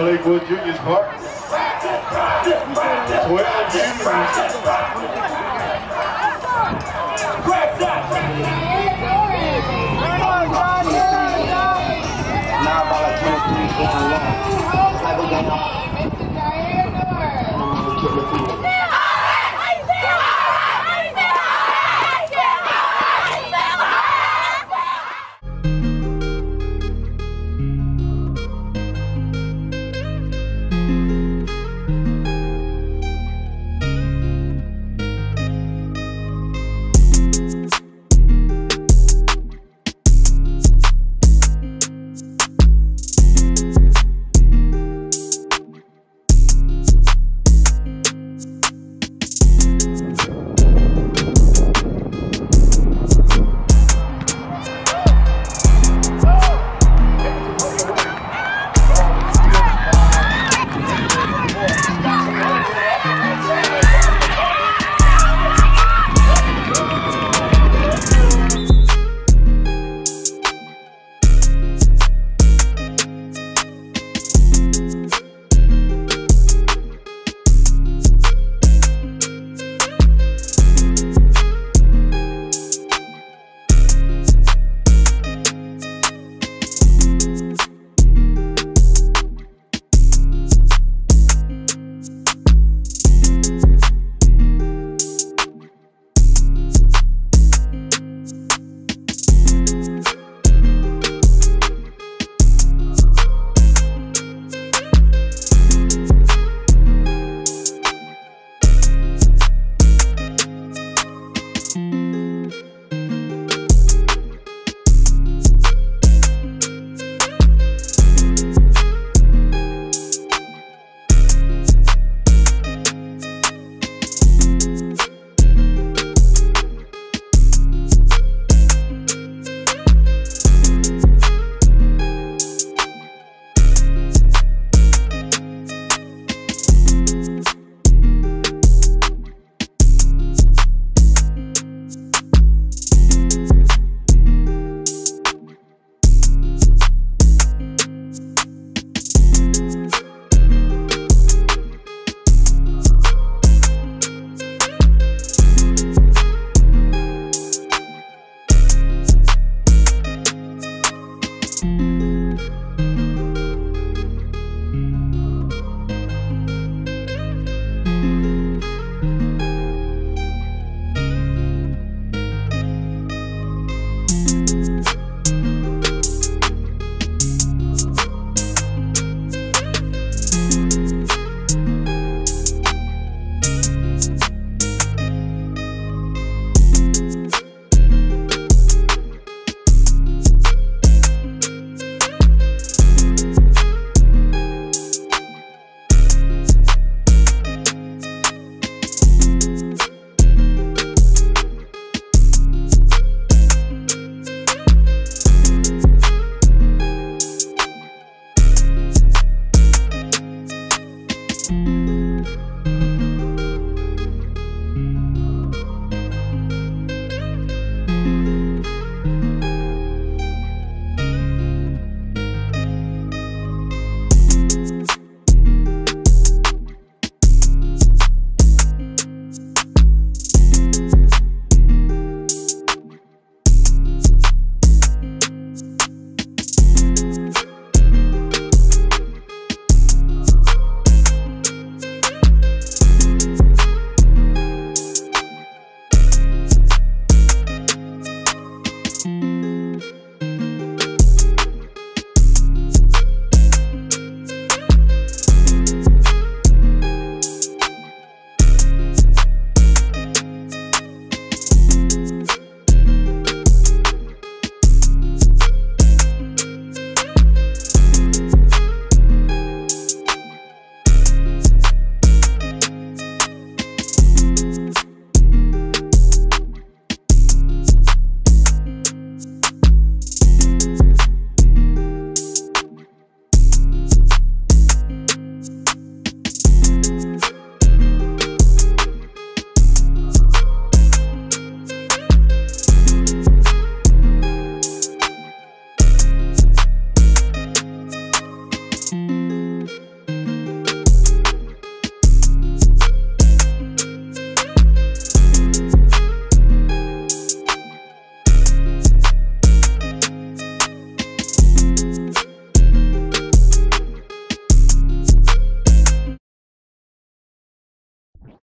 Lakewood Juniors Park. 12 Now Thank